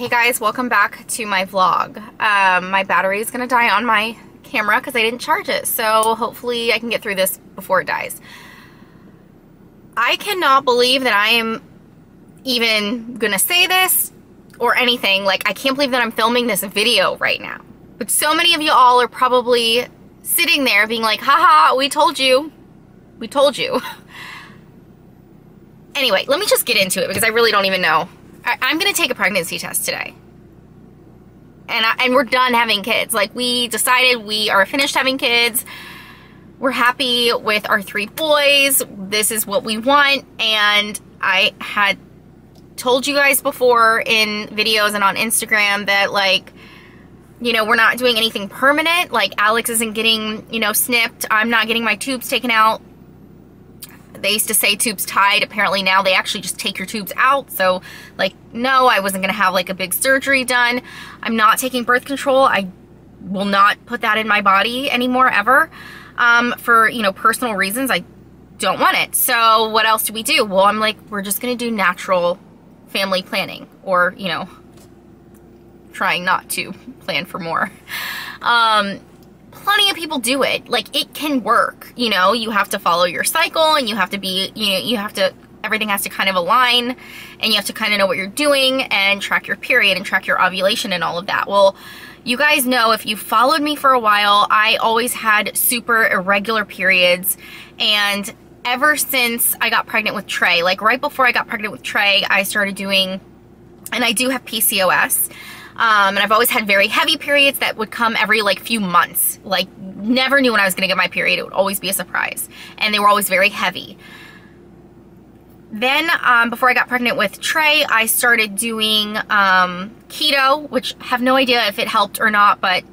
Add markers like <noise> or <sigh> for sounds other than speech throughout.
Hey guys, welcome back to my vlog. Um, my battery is going to die on my camera because I didn't charge it, so hopefully I can get through this before it dies. I cannot believe that I am even going to say this or anything. Like, I can't believe that I'm filming this video right now. But so many of you all are probably sitting there being like, haha, we told you. We told you. <laughs> anyway, let me just get into it because I really don't even know I, am to take a pregnancy test today. And, I, and we're done having kids. Like, we decided we are finished having kids. We're happy with our three boys. This is what we want. And I had told you guys before in videos and on Instagram that, like, you know, we're not doing anything permanent. Like, Alex isn't getting, you know, snipped. I'm not getting my tubes taken out they used to say tubes tied. Apparently now they actually just take your tubes out. So like, no, I wasn't going to have like a big surgery done. I'm not taking birth control. I will not put that in my body anymore ever. Um, for, you know, personal reasons. I don't want it. So what else do we do? Well, I'm like, we're just going to do natural family planning or, you know, trying not to plan for more. Um, plenty of people do it. Like it can work, you know, you have to follow your cycle and you have to be, you know, you have to, everything has to kind of align and you have to kind of know what you're doing and track your period and track your ovulation and all of that. Well, you guys know if you followed me for a while, I always had super irregular periods and ever since I got pregnant with Trey, like right before I got pregnant with Trey, I started doing, and I do have PCOS, um, and I've always had very heavy periods that would come every like few months. Like never knew when I was going to get my period. It would always be a surprise. And they were always very heavy. Then um, before I got pregnant with Trey, I started doing um, keto, which I have no idea if it helped or not, but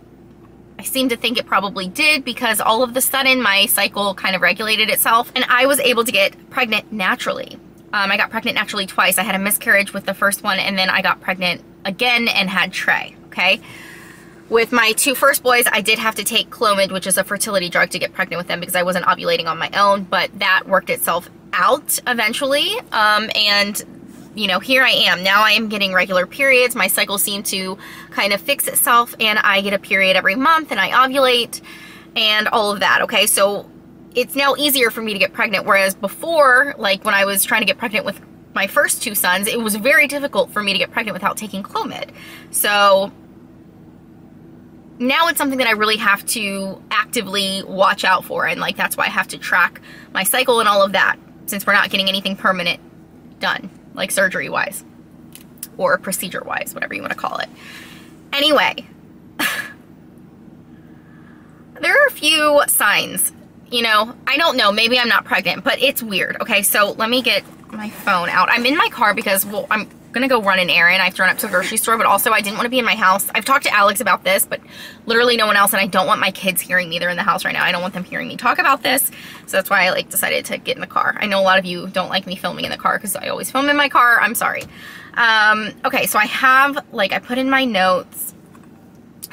I seem to think it probably did because all of the sudden my cycle kind of regulated itself and I was able to get pregnant naturally. Um, I got pregnant naturally twice. I had a miscarriage with the first one and then I got pregnant again and had Trey, okay? With my two first boys, I did have to take Clomid, which is a fertility drug to get pregnant with them because I wasn't ovulating on my own, but that worked itself out eventually. Um, and, you know, here I am. Now I am getting regular periods. My cycle seemed to kind of fix itself and I get a period every month and I ovulate and all of that, okay? So it's now easier for me to get pregnant, whereas before, like when I was trying to get pregnant with my first two sons, it was very difficult for me to get pregnant without taking Clomid. So now it's something that I really have to actively watch out for. And like, that's why I have to track my cycle and all of that since we're not getting anything permanent done, like surgery wise or procedure wise, whatever you want to call it. Anyway, <laughs> there are a few signs, you know, I don't know, maybe I'm not pregnant, but it's weird. Okay, so let me get my phone out. I'm in my car because, well, I'm gonna go run an errand. I've thrown up to the grocery store, but also I didn't want to be in my house. I've talked to Alex about this, but literally no one else, and I don't want my kids hearing me. They're in the house right now. I don't want them hearing me talk about this, so that's why I like decided to get in the car. I know a lot of you don't like me filming in the car because I always film in my car. I'm sorry. Um, okay, so I have, like, I put in my notes,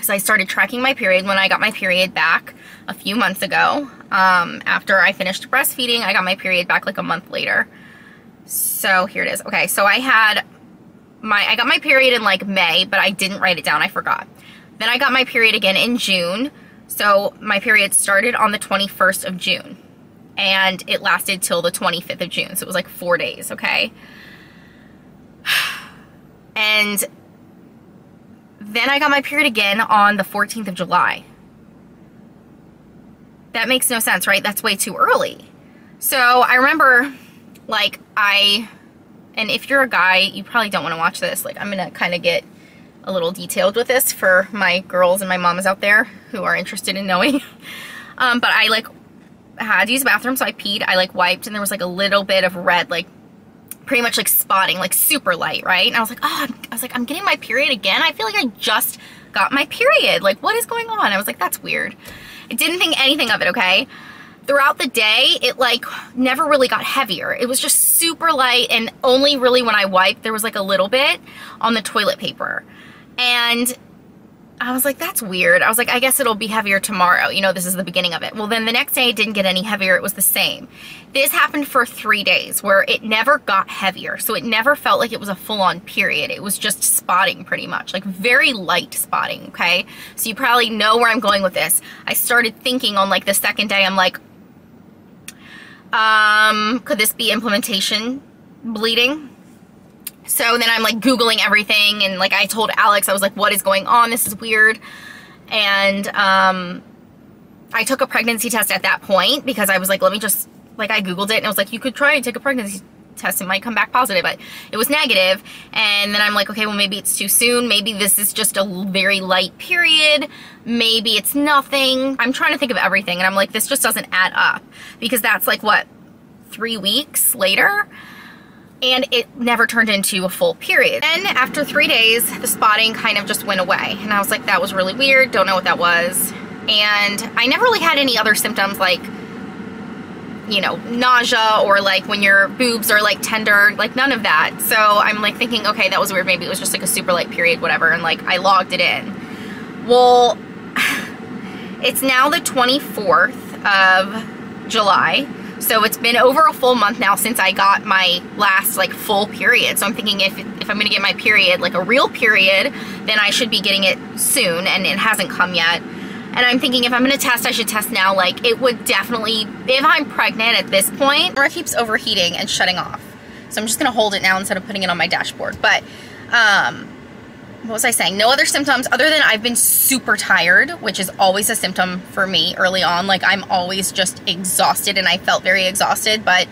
so I started tracking my period when I got my period back a few months ago. Um, after I finished breastfeeding, I got my period back like a month later. So here it is. Okay, so I had my, I got my period in like May, but I didn't write it down. I forgot. Then I got my period again in June. So my period started on the 21st of June and it lasted till the 25th of June. So it was like four days, okay? <sighs> And then I got my period again on the 14th of July. That makes no sense, right? That's way too early. So I remember like I, and if you're a guy, you probably don't want to watch this. Like I'm going to kind of get a little detailed with this for my girls and my mamas out there who are interested in knowing. <laughs> um, but I like had to use the bathroom, so I peed. I like wiped and there was like a little bit of red, like pretty much like spotting, like super light, right? And I was like, oh, I was like, I'm getting my period again. I feel like I just got my period. Like, what is going on? I was like, that's weird. I didn't think anything of it, okay? throughout the day, it like never really got heavier. It was just super light and only really when I wiped, there was like a little bit on the toilet paper. And I was like, that's weird. I was like, I guess it'll be heavier tomorrow. You know, this is the beginning of it. Well, then the next day it didn't get any heavier. It was the same. This happened for three days where it never got heavier. So it never felt like it was a full on period. It was just spotting pretty much, like very light spotting. Okay. So you probably know where I'm going with this. I started thinking on like the second day, I'm like, um, could this be implantation bleeding? So then I'm like Googling everything and like I told Alex, I was like, what is going on? This is weird. And um, I took a pregnancy test at that point because I was like, let me just, like I Googled it and I was like, you could try and take a pregnancy test. It might come back positive, but it was negative. And then I'm like, okay, well maybe it's too soon. Maybe this is just a very light period. Maybe it's nothing. I'm trying to think of everything and I'm like, this just doesn't add up because that's like what, three weeks later? And it never turned into a full period. Then after three days, the spotting kind of just went away. And I was like, that was really weird. Don't know what that was. And I never really had any other symptoms like, you know, nausea or like when your boobs are like tender, like none of that. So I'm like thinking, okay, that was weird. Maybe it was just like a super light period, whatever. And like I logged it in. Well, <sighs> it's now the 24th of July so it's been over a full month now since I got my last like full period. So I'm thinking if, if I'm gonna get my period, like a real period, then I should be getting it soon and it hasn't come yet. And I'm thinking if I'm gonna test, I should test now. Like it would definitely, if I'm pregnant at this point, or it keeps overheating and shutting off. So I'm just gonna hold it now instead of putting it on my dashboard. But um, what was I saying? No other symptoms other than I've been super tired, which is always a symptom for me early on. Like I'm always just exhausted and I felt very exhausted, but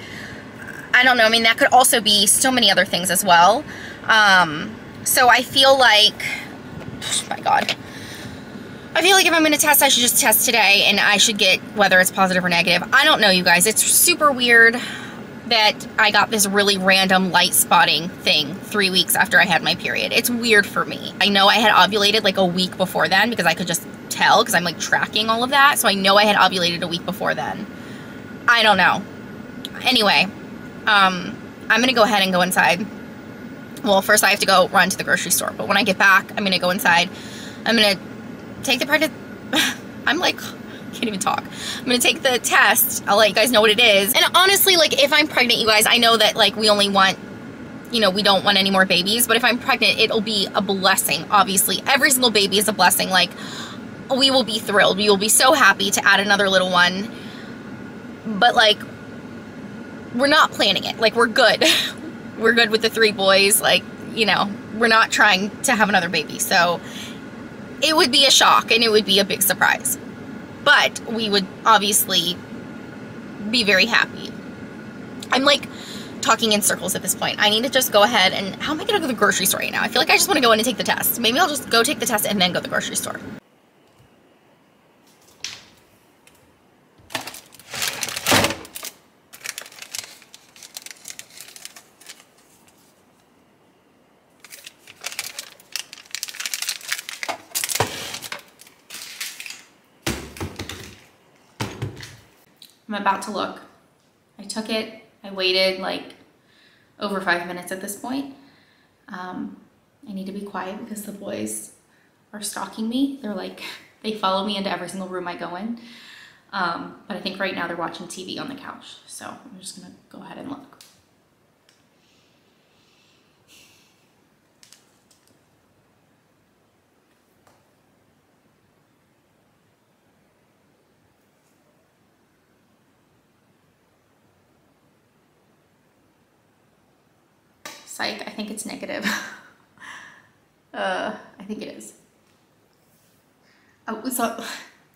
I don't know. I mean, that could also be so many other things as well. Um, so I feel like, oh my God. I feel like if I'm going to test, I should just test today and I should get whether it's positive or negative. I don't know, you guys. It's super weird that I got this really random light spotting thing three weeks after I had my period. It's weird for me. I know I had ovulated like a week before then because I could just tell because I'm like tracking all of that. So I know I had ovulated a week before then. I don't know. Anyway, um, I'm going to go ahead and go inside. Well, first I have to go run to the grocery store. But when I get back, I'm going to go inside. I'm going to take the pregnant... <sighs> I'm like can't even talk. I'm gonna take the test. I'll let you guys know what it is. And honestly, like if I'm pregnant, you guys, I know that like we only want you know, we don't want any more babies, but if I'm pregnant, it'll be a blessing, obviously. Every single baby is a blessing. Like, we will be thrilled. We will be so happy to add another little one. But, like, we're not planning it. Like, we're good. <laughs> we're good with the three boys. Like, you know, we're not trying to have another baby. So, it would be a shock and it would be a big surprise but we would obviously be very happy. I'm like talking in circles at this point. I need to just go ahead and how am I going to go to the grocery store right now? I feel like I just want to go in and take the test. Maybe I'll just go take the test and then go to the grocery store. I'm about to look. I took it, I waited like over five minutes at this point. Um, I need to be quiet because the boys are stalking me. They're like, <laughs> they follow me into every single room I go in. Um, but I think right now they're watching TV on the couch. So I'm just gonna go ahead and look. I think it's negative. <laughs> uh, I think it is. Oh, so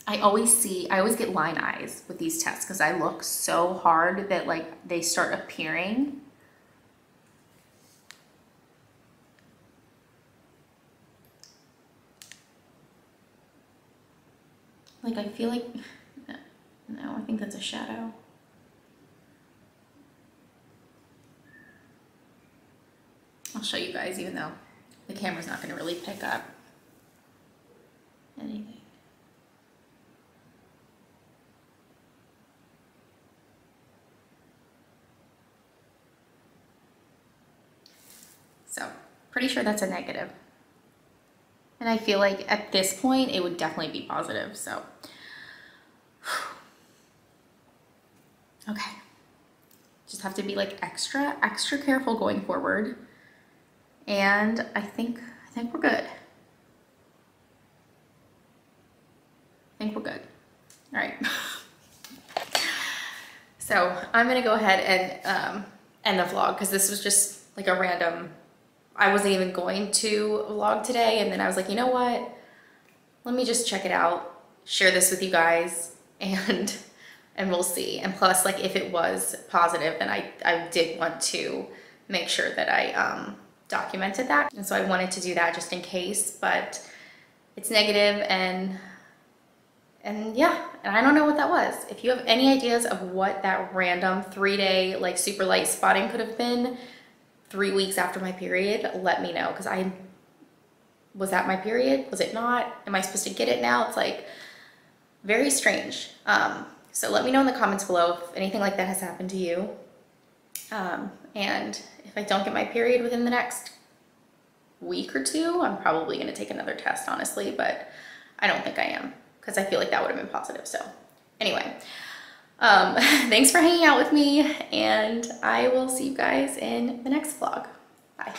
I always see, I always get line eyes with these tests because I look so hard that like they start appearing. Like I feel like, <sighs> no, I think that's a shadow. I'll show you guys even though the camera's not going to really pick up anything. So pretty sure that's a negative. And I feel like at this point, it would definitely be positive. So, <sighs> okay. Just have to be like extra, extra careful going forward. And I think, I think we're good. I think we're good. All right. <laughs> so I'm gonna go ahead and um, end the vlog because this was just like a random, I wasn't even going to vlog today. And then I was like, you know what? Let me just check it out, share this with you guys and <laughs> and we'll see. And plus like if it was positive, then I, I did want to make sure that I um, documented that. And so I wanted to do that just in case, but it's negative and and yeah, and I don't know what that was. If you have any ideas of what that random three day like super light spotting could have been three weeks after my period, let me know. Cause I, was that my period? Was it not? Am I supposed to get it now? It's like very strange. Um, so let me know in the comments below if anything like that has happened to you. Um, and if I don't get my period within the next week or two, I'm probably gonna take another test, honestly, but I don't think I am because I feel like that would have been positive. So anyway, um, <laughs> thanks for hanging out with me and I will see you guys in the next vlog. Bye.